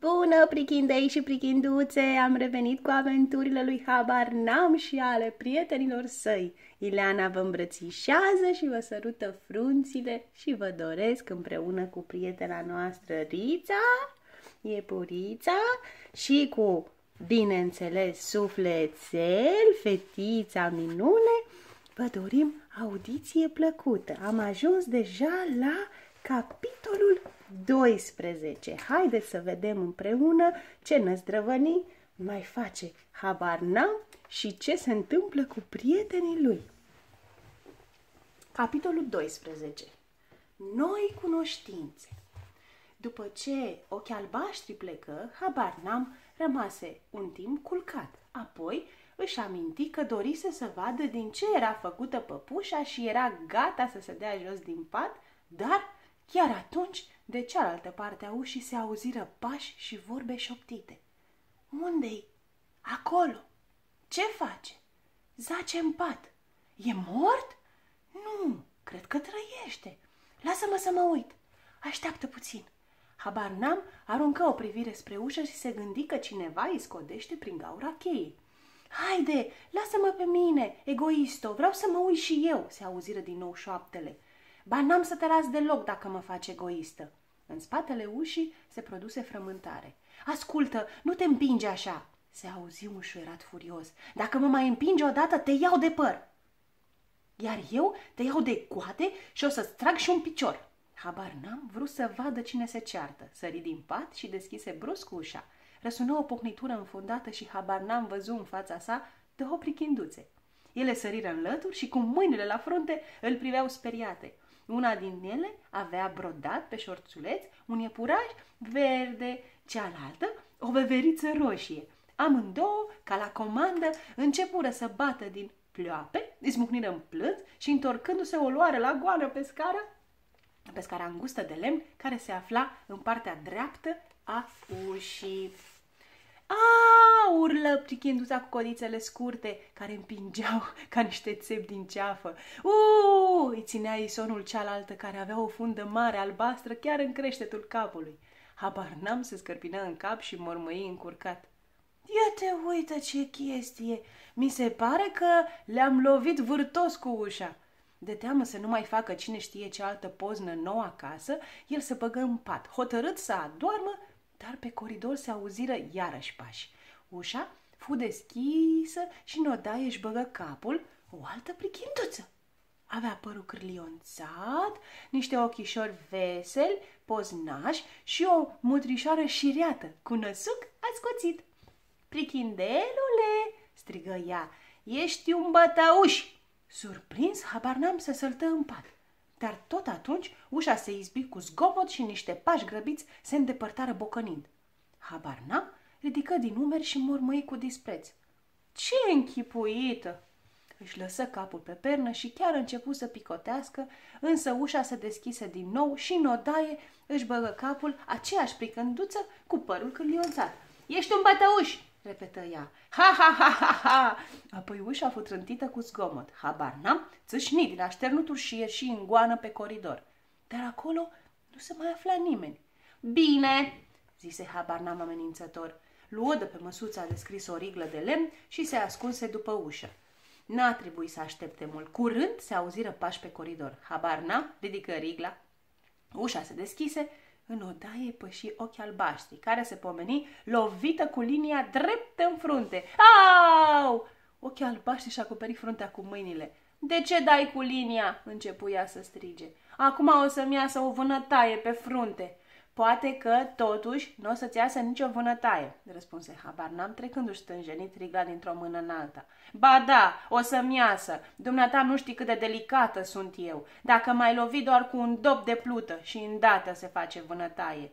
Bună, prichindei și prichinduțe! Am revenit cu aventurile lui Habar N-am și ale prietenilor săi. Ileana vă îmbrățișează și vă sărută frunțile și vă doresc împreună cu prietena noastră Rița, Iepurița și cu, bineînțeles, sufletel, fetița minune, vă dorim audiție plăcută. Am ajuns deja la capitolul 12. Haideți să vedem împreună ce năzdrăvănii mai face habar n-am și ce se întâmplă cu prietenii lui. Capitolul 12. Noi cunoștințe. După ce ochii albaștri plecă, habar n-am, rămase un timp culcat. Apoi își aminti că dorise să vadă din ce era făcută păpușa și era gata să se dea jos din pat, dar chiar atunci de cealaltă parte a ușii se auziră pași și vorbe șoptite. Unde-i? Acolo. Ce face? Zace în pat. E mort? Nu, cred că trăiește. Lasă-mă să mă uit. Așteaptă puțin. Habar n-am, aruncă o privire spre ușă și se gândi că cineva îi scodește prin gaura cheii. Haide, lasă-mă pe mine, egoisto, vreau să mă uit și eu, se auziră din nou șoaptele. Ba n-am să te las deloc dacă mă faci egoistă. În spatele ușii se produse frământare. Ascultă, nu te împinge așa! Se auzi un șuierat furios. Dacă mă mai împinge odată, te iau de păr! Iar eu te iau de coate și o să-ți trag și un picior. Habar n-am vrut să vadă cine se ceartă. Sări din pat și deschise brusc ușa. Răsună o pocnitură înfundată și habar n-am văzut în fața sa două prichinduțe. Ele săriră în lături și cu mâinile la frunte îl priveau speriate. Una din ele avea brodat pe șorțuleț un iepuraș verde, cealaltă o veveriță roșie. Amândouă, ca la comandă, începură să bată din ploape, izmucniră în plâns și întorcându-se o luară la goană pe scară, pe scara îngustă de lemn care se afla în partea dreaptă a ușii. A, urlă prichindu-se cu codițele scurte care împingeau ca niște țepi din ceafă. Uuu, îi ținea isonul cealaltă care avea o fundă mare albastră chiar în creștetul capului. Habar n-am se scărpină în cap și mormăi încurcat. Ia te uită ce chestie! Mi se pare că le-am lovit vârtos cu ușa. De teamă să nu mai facă cine știe ce altă poznă nouă acasă, el se băgă în pat, hotărât să adoarmă dar pe coridor se auziră iarăși pași. Ușa fu deschisă și în odaie își băgă capul o altă prichinduță. Avea părul cârlionțat, niște ochișori veseli, poznași și o mutrișoară șireată, cu năsuc ascuțit. Prichindelule, strigă ea, ești un bătăuș! Surprins, habar n-am să săltă în pat. Dar tot atunci ușa se izbi cu zgomot și niște pași grăbiți se îndepărtară bocănind. Habar n-am, ridică din umeri și mormăi cu dispreț. Ce închipuită! Își lăsă capul pe pernă și chiar începu să picotească, însă ușa se deschise din nou și în odaie își băgă capul aceeași pricânduță cu părul cârlionțat. Ești un bătăuș! repetă ea. Ha, ha, ha, ha, ha! Apoi ușa a fost trântită cu zgomot. Habar n-am, țâșni din așternuturi și ieși în goană pe coridor. Dar acolo nu se mai afla nimeni. Bine, zise habar n-am amenințător. Luă de pe măsuța de scris o riglă de lemn și se ascunse după ușă. N-a trebuit să aștepte mult. Curând se auziră pași pe coridor. Habar n-am, ridică rigla. Ușa se deschise în odaie păși ochi albaștri, care se pomeni lovită cu linia drept în frunte. Au! Ochii albaștri și acoperi fruntea cu mâinile. De ce dai cu linia?" începu ea să strige. Acum o să-mi iasă o vânătaie pe frunte." Poate că, totuși, nu o să-ți iasă nicio vânătaie, răspunse habar n-am trecându-și stânjenit riga dintr-o mână în alta. Ba da, o să-mi iasă. Dumneata nu știi cât de delicată sunt eu. Dacă mai lovi doar cu un dop de plută și îndată se face vânătaie.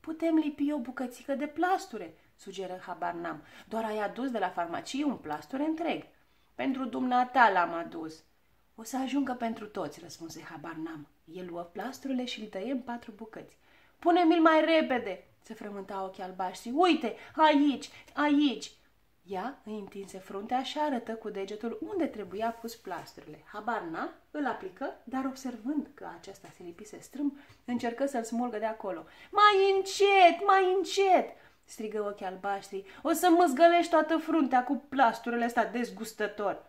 Putem lipi o bucățică de plasture, sugeră habar n-am. Doar ai adus de la farmacie un plasture întreg. Pentru dumneata l-am adus. O să ajungă pentru toți, răspunse habar n-am. El luă plasturile și îl tăie în patru bucăți. Pune-mi-l mai repede, se frământa ochii albaștri. Uite, aici, aici. Ea îi întinse fruntea și arătă cu degetul unde trebuia pus plasturile. Habar n îl aplică, dar observând că acesta se lipise strâm, încercă să-l smulgă de acolo. Mai încet, mai încet! strigă ochii albaștri. O să mă zgălești toată fruntea cu plasturile astea dezgustător.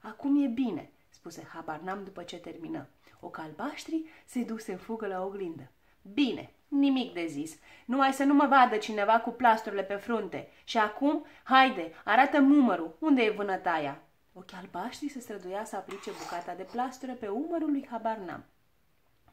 Acum e bine, spuse habar n-am după ce termină. O calbaștri se duse în fugă la oglindă. Bine, nimic de zis. Numai să nu mă vadă cineva cu plasturile pe frunte. Și acum, haide, arată mumărul. Unde e vânătaia? Ochii albaștri se străduia să aplice bucata de plasture pe umărul lui habar n-am.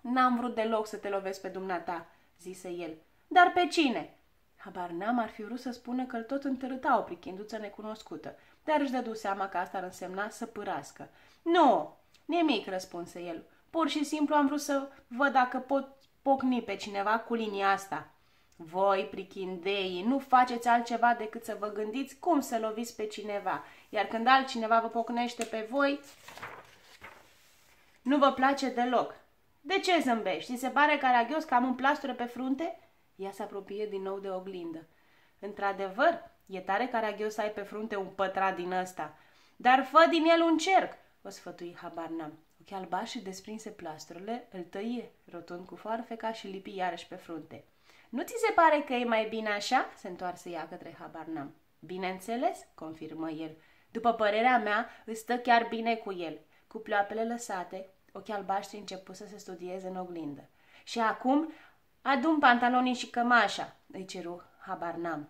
N-am vrut deloc să te lovesc pe dumneata, zise el. Dar pe cine? Habar n-am ar fi vrut să spună că îl tot întărâta o prichinduță necunoscută, dar își dădu seama că asta ar însemna să pârască. Nu, nimic, răspunse el. Pur și simplu am vrut să văd dacă pot pocni pe cineva cu linia asta. Voi, prichindeii, nu faceți altceva decât să vă gândiți cum să loviți pe cineva, iar când altcineva vă pocnește pe voi, nu vă place deloc. De ce zâmbești? Ți se pare caragios că am un plasture pe frunte? Ea se apropie din nou de oglindă. Într-adevăr, e tare caragios să ai pe frunte un pătrat din ăsta. Dar fă din el un cerc, o sfătui habar n-am. Ochii albaștri desprinse plastrurile, îl tăie, rotund cu farfeca și lipi iarăși pe frunte. Nu ți se pare că e mai bine așa?" se întoarse ea către habar n-am. Bineînțeles," confirmă el. După părerea mea, îți stă chiar bine cu el. Cu ploapele lăsate, ochii albaștri început să se studieze în oglindă. Și acum Adun pantalonii și cămașa, îi ceru, habar n-am.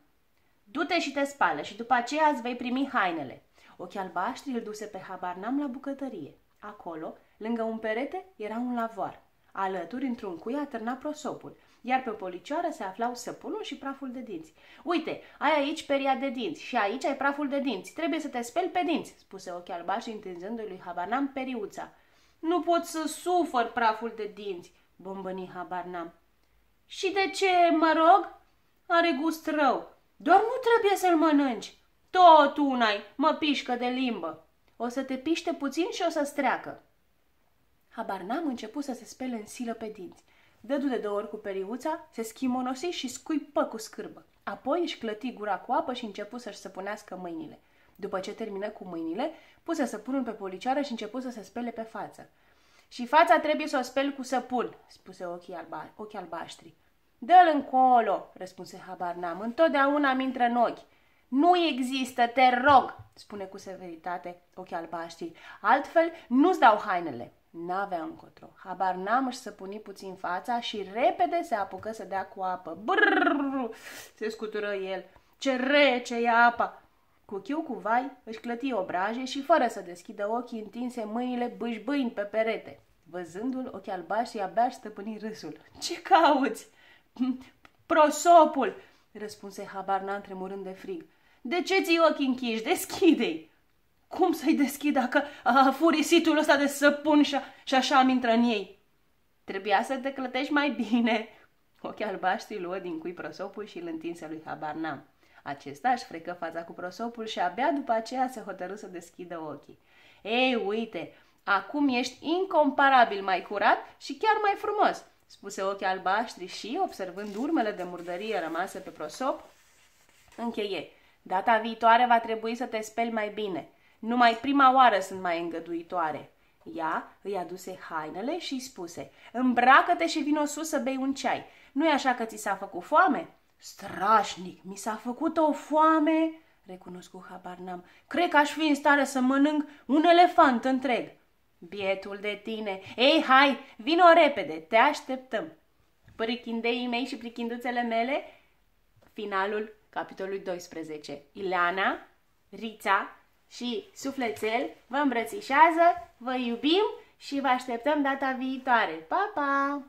Du-te și te spală și după aceea îți vei primi hainele. Ochii albaștri îl duse pe habar n-am la bucătărie. Acolo, lângă un perete, era un lavoar. Alături, într-un cui, atârna prosopul, iar pe o policioară se aflau săpunul și praful de dinți. Uite, ai aici peria de dinți și aici ai praful de dinți. Trebuie să te speli pe dinți, spuse ochii albaștri întinzându-i lui Habarnam periuța. Nu pot să sufăr praful de dinți, bombăni Habarnam. Și de ce, mă rog? Are gust rău. Doar nu trebuie să-l mănânci. Tot unai, mă pișcă de limbă. O să te piște puțin și o să streacă. Habar n-am început să se spele în silă pe dinți. Dădu de două ori cu periuța, se schimonosi și scuipă cu scârbă. Apoi își clăti gura cu apă și începu să-și săpunească mâinile. După ce termină cu mâinile, puse săpunul pe policioară și începu să se spele pe față. Și fața trebuie să o speli cu săpun, spuse ochii, alba, ochii albaștri. Dă-l încolo, răspunse habar n-am, întotdeauna mi intră în ochi. Nu există, te rog, spune cu severitate ochii albaștri. Altfel nu-ți dau hainele. N-avea încotro. Habar n-am își săpuni puțin fața și repede se apucă să dea cu apă. Brrr, se scutură el. Ce rece e apa! Cu chiu cu vai își clăti obraje și fără să deschidă ochii întinse mâinile bâșbâind pe perete. Văzându-l, ochii albaștri abia își stăpâni râsul. Ce cauți?" Prosopul!" răspunse habar n tremurând de frig. De ce ți ochii închiși? Deschide-i!" Cum să-i deschid dacă a furisitul ăsta de săpun și, și așa am intră în ei?" Trebuia să te clătești mai bine." Ochii albaștri luă din cui prosopul și îl întinse lui Habarnam. Acesta își frecă fața cu prosopul și abia după aceea se hotărâ să deschidă ochii. Ei, uite, acum ești incomparabil mai curat și chiar mai frumos spuse ochii albaștri și, observând urmele de murdărie rămase pe prosop, încheie. Data viitoare va trebui să te speli mai bine. Numai prima oară sunt mai îngăduitoare. Ea îi aduse hainele și îi spuse, îmbracă-te și vino sus să bei un ceai. Nu-i așa că ți s-a făcut foame? Strașnic, mi s-a făcut o foame, recunoscu habar n-am. Cred că aș fi în stare să mănânc un elefant întreg. Bietul de tine! Ei, hai, vino repede, te așteptăm! Prichindeii mei și prichinduțele mele, finalul capitolului 12. Ileana, Rița și Sufletel vă îmbrățișează, vă iubim și vă așteptăm data viitoare. Pa, pa!